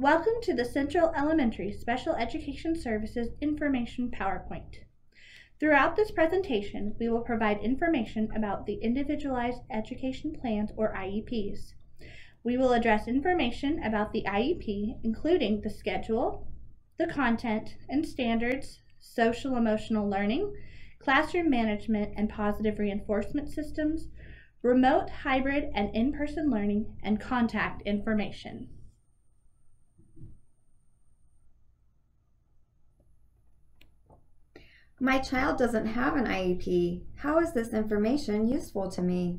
Welcome to the Central Elementary Special Education Services Information PowerPoint. Throughout this presentation, we will provide information about the Individualized Education Plans or IEPs. We will address information about the IEP, including the schedule, the content and standards, social emotional learning, classroom management and positive reinforcement systems, remote, hybrid, and in-person learning, and contact information. My child doesn't have an IEP. How is this information useful to me?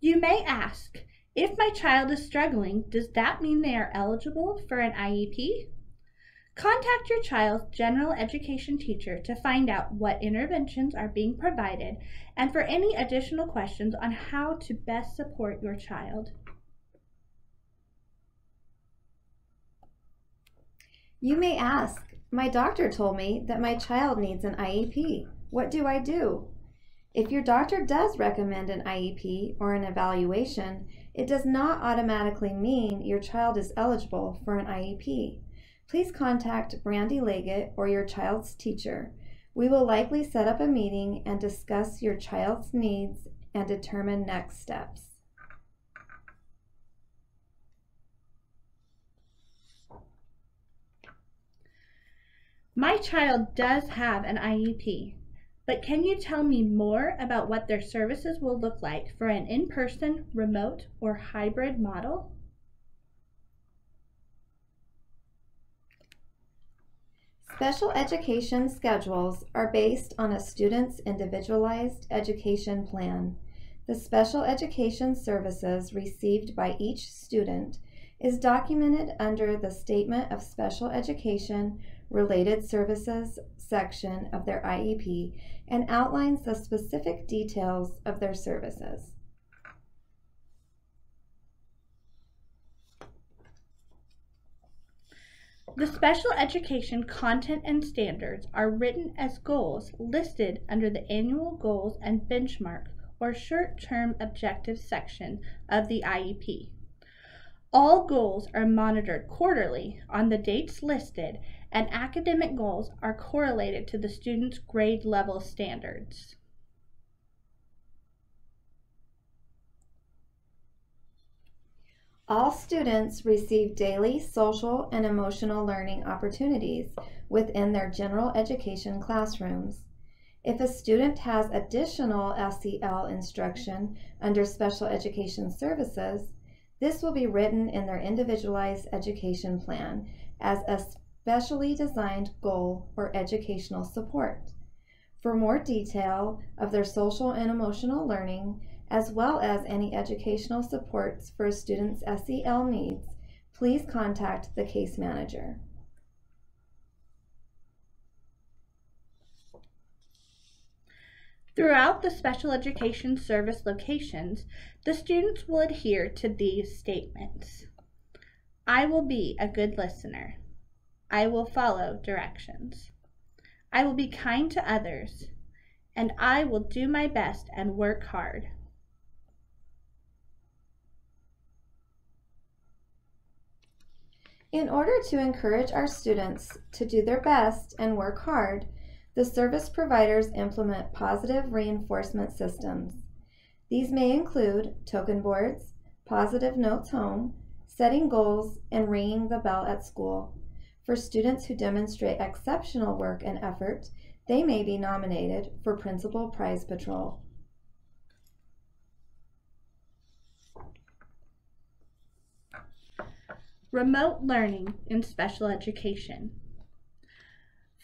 You may ask, if my child is struggling, does that mean they are eligible for an IEP? Contact your child's general education teacher to find out what interventions are being provided and for any additional questions on how to best support your child. You may ask, my doctor told me that my child needs an IEP. What do I do? If your doctor does recommend an IEP or an evaluation, it does not automatically mean your child is eligible for an IEP. Please contact Brandy Leggett or your child's teacher. We will likely set up a meeting and discuss your child's needs and determine next steps. My child does have an IEP, but can you tell me more about what their services will look like for an in-person, remote, or hybrid model? Special education schedules are based on a student's individualized education plan. The special education services received by each student is documented under the Statement of Special Education Related Services section of their IEP and outlines the specific details of their services. The special education content and standards are written as goals listed under the annual goals and benchmark or short-term objectives section of the IEP. All goals are monitored quarterly on the dates listed and academic goals are correlated to the student's grade level standards. All students receive daily social and emotional learning opportunities within their general education classrooms. If a student has additional SEL instruction under special education services, this will be written in their individualized education plan as a specially designed goal or educational support. For more detail of their social and emotional learning, as well as any educational supports for a student's SEL needs, please contact the case manager. Throughout the special education service locations, the students will adhere to these statements. I will be a good listener. I will follow directions. I will be kind to others, and I will do my best and work hard. In order to encourage our students to do their best and work hard, the service providers implement positive reinforcement systems. These may include token boards, positive notes home, setting goals, and ringing the bell at school. For students who demonstrate exceptional work and effort, they may be nominated for Principal Prize Patrol. Remote learning in special education.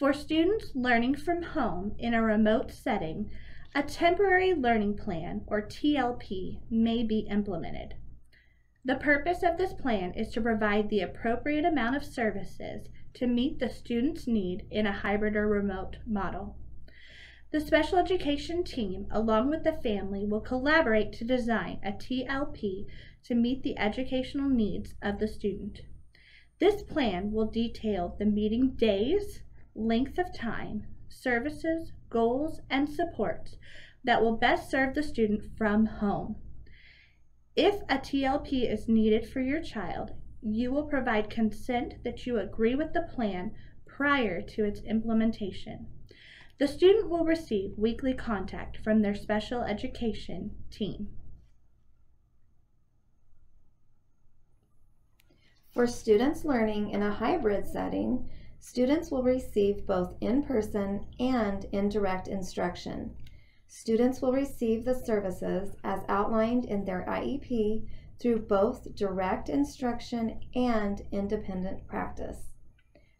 For students learning from home in a remote setting, a temporary learning plan, or TLP, may be implemented. The purpose of this plan is to provide the appropriate amount of services to meet the student's need in a hybrid or remote model. The special education team, along with the family, will collaborate to design a TLP to meet the educational needs of the student. This plan will detail the meeting days, length of time, services, goals, and supports that will best serve the student from home. If a TLP is needed for your child, you will provide consent that you agree with the plan prior to its implementation. The student will receive weekly contact from their special education team. For students learning in a hybrid setting, students will receive both in-person and indirect instruction. Students will receive the services as outlined in their IEP through both direct instruction and independent practice.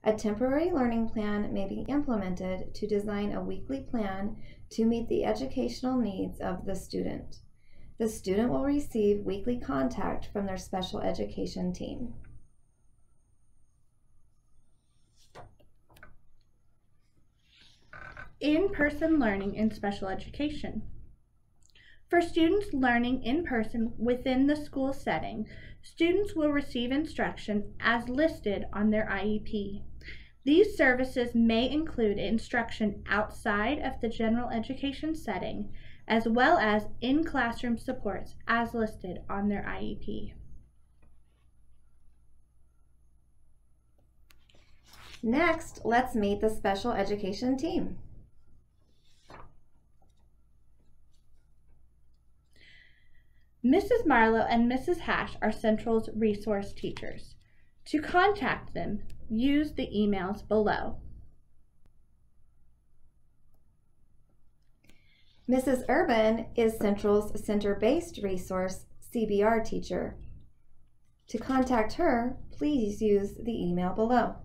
A temporary learning plan may be implemented to design a weekly plan to meet the educational needs of the student. The student will receive weekly contact from their special education team. In-person learning in special education. For students learning in person within the school setting, students will receive instruction as listed on their IEP. These services may include instruction outside of the general education setting, as well as in-classroom supports as listed on their IEP. Next, let's meet the special education team. Mrs. Marlowe and Mrs. Hash are Central's resource teachers. To contact them, use the emails below. Mrs. Urban is Central's center-based resource CBR teacher. To contact her, please use the email below.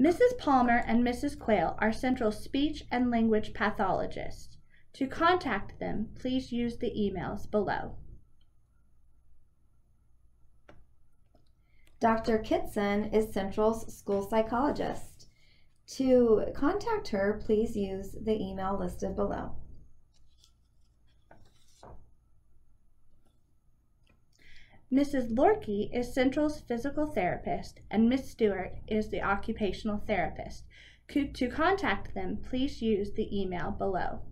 Mrs. Palmer and Mrs. Quayle are Central speech and language pathologists. To contact them, please use the emails below. Dr. Kitson is Central's school psychologist. To contact her, please use the email listed below. Mrs. Lorkey is Central's physical therapist, and Miss Stewart is the occupational therapist. To contact them, please use the email below.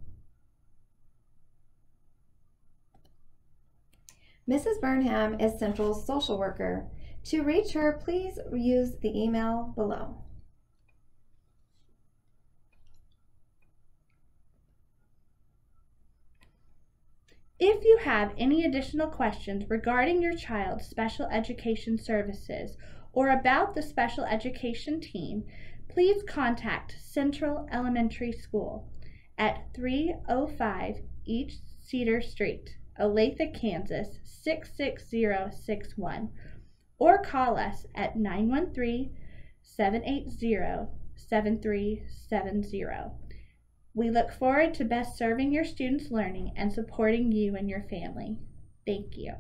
Mrs. Burnham is Central's social worker. To reach her, please use the email below. If you have any additional questions regarding your child's special education services or about the special education team, please contact Central Elementary School at 305 East Cedar Street, Olathe, Kansas 66061 or call us at 913 780 7370. We look forward to best serving your students' learning and supporting you and your family. Thank you.